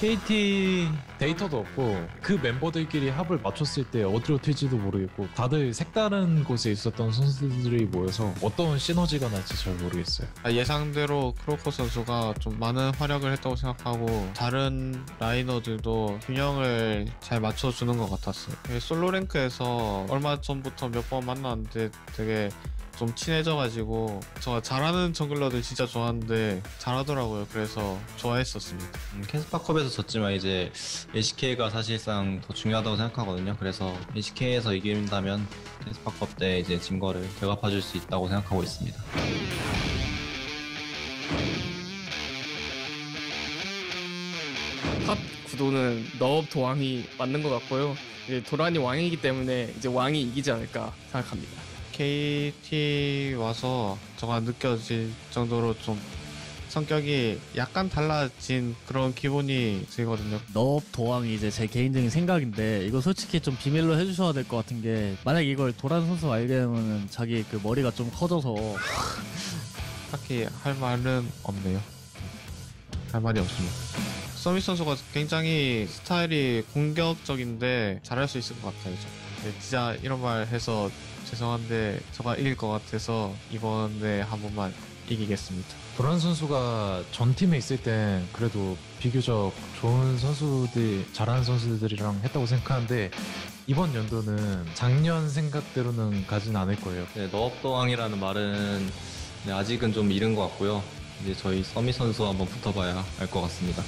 KT 데이터도 없고 그 멤버들끼리 합을 맞췄을 때 어디로 튈지도 모르겠고 다들 색다른 곳에 있었던 선수들이 모여서 어떤 시너지가 날지 잘 모르겠어요. 아, 예상대로 크로커 선수가 좀 많은 활약을 했다고 생각하고 다른 라이너들도 균형을 잘 맞춰주는 것 같았어요. 이게 솔로 랭크에서 얼마 전부터 몇 번 만났는데 되게 좀 친해져가지고 제가 잘하는 정글러들 진짜 좋아하는데 잘하더라고요. 그래서 좋아했었습니다. 음, 캐스파컵에서 졌지만 이제 LCK가 사실상 더 중요하다고 생각하거든요. 그래서 LCK에서 이긴다면 캐스파컵 때 이제 진 거를 되갚아줄 수 있다고 생각하고 있습니다. 탑 구도는 너없도왕이 맞는 것 같고요. 이제 도란이 왕이기 때문에 이제 왕이 이기지 않을까 생각합니다. KT 와서 저가 느껴질 정도로 좀 성격이 약간 달라진 그런 기분이 들거든요. 너업 도왕이 이제 제 개인적인 생각인데 이거 솔직히 좀 비밀로 해주셔야 될 것 같은 게 만약 이걸 도란 선수 알게 되면은 자기 그 머리가 좀 커져서 딱히 할 말은 없네요. 할 말이 없습니다. 서밋 선수가 굉장히 스타일이 공격적인데 잘할 수 있을 것 같아요. 저. 네, 진짜 이런 말 해서 죄송한데 저가 이길 것 같아서 이번에 한 번만 이기겠습니다. 도란 선수가 전 팀에 있을 땐 그래도 비교적 좋은 선수들, 잘하는 선수들이랑 했다고 생각하는데 이번 연도는 작년 생각대로는 가진 않을 거예요. 네, 너업도왕이라는 말은 네, 아직은 좀 이른 것 같고요. 이제 저희 서미 선수 한번 붙어봐야 알 것 같습니다.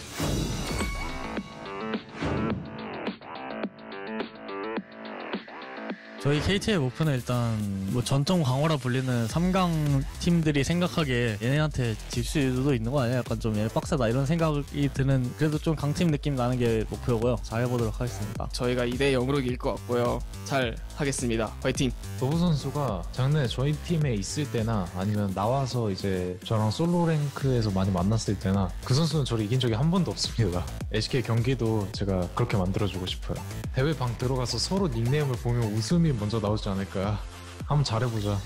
저희 KT의 목표는 일단 뭐 전통 강호라 불리는 3강 팀들이 생각하기에 얘네한테 질 수도 있는 거 아니야? 약간 좀 얘네 빡세다 이런 생각이 드는 그래도 좀 강팀 느낌 나는 게 목표고요. 잘해보도록 하겠습니다. 저희가 2대 0으로 이길 것 같고요. 잘 하겠습니다. 화이팅! 노부 선수가 작년에 저희 팀에 있을 때나 아니면 나와서 이제 저랑 솔로 랭크에서 많이 만났을 때나 그 선수는 저를 이긴 적이 한 번도 없습니다. SK 경기도 제가 그렇게 만들어주고 싶어요. 대회 방 들어가서 서로 닉네임을 보면 웃음이 먼저 나오지 않을까. 한번 잘해보자.